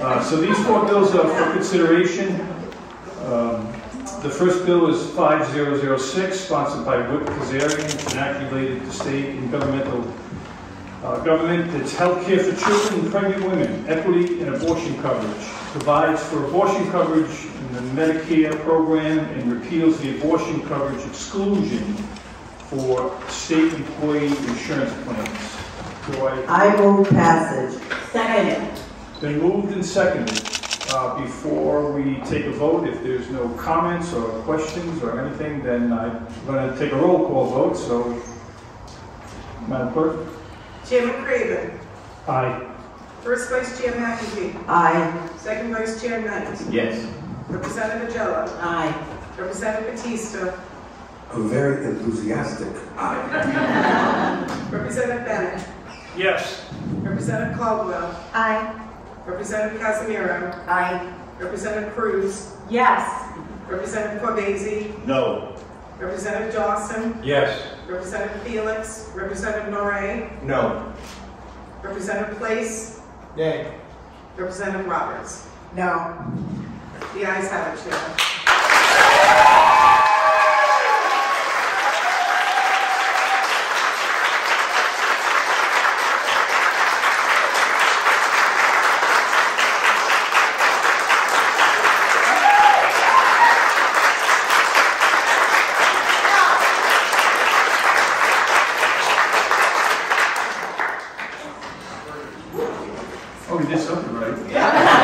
Uh, So these four bills are for consideration. Um, The first bill is 5006, sponsored by Whip Kazarian, It's an act related to state and governmental uh, government. It's healthcare for children and pregnant women, equity and abortion coverage. Provides for abortion coverage in the Medicaid program and repeals the abortion coverage exclusion for state employee insurance plans. Do I I move passage. Second. Been moved and seconded. Uh, Before we take a vote, if there's no comments or questions or anything, then I'm going to take a roll call vote, so, Madam Clerk? Chairman Craven. Aye. First Vice Chair McEntee. Aye. Second Vice Chair Knight. Yes. Representative Ajello. Aye. Representative Batista. A very enthusiastic aye. Representative Bennett. Yes. Representative Caldwell. Aye. Representative Casimiro. Aye. Representative Cruz. Yes. Representative Corvese. No. Representative Dawson. Yes. Representative Felix. Representative Norrie. No. Representative Place. Yay. Representative Roberts. No. The ayes have it, Chair. Oh, we did something right. Yeah.